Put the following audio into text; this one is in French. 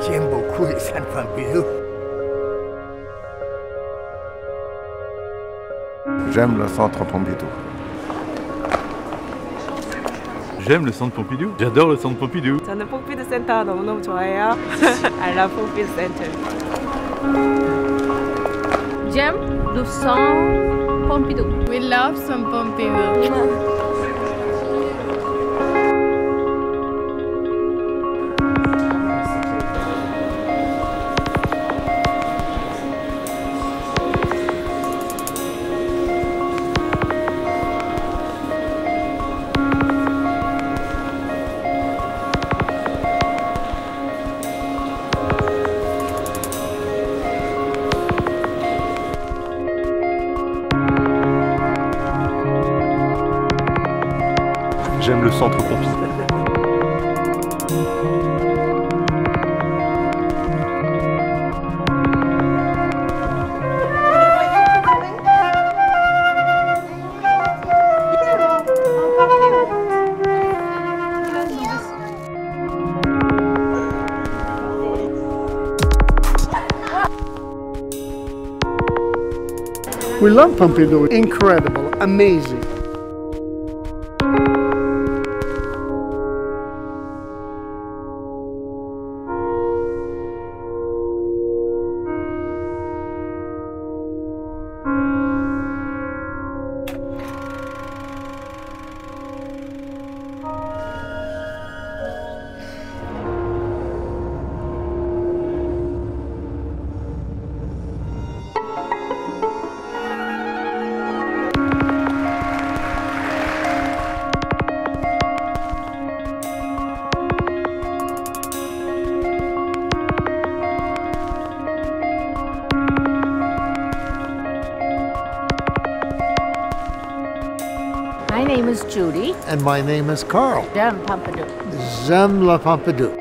J'aime beaucoup les Centre Pompidou. J'aime le centre Pompidou. J'aime le centre Pompidou. J'adore le centre Pompidou. 저는 폼피드 센터 너무너무 좋아해요. I love 폼피드 센터. J'aime le centre Pompidou. We love some Pompidou. J'aime le centre Pompidou. We love Pompidou. Incredible, amazing. Name is Judy. And my name is Carl. J'aime Pompidou. J'aime la Pompidou.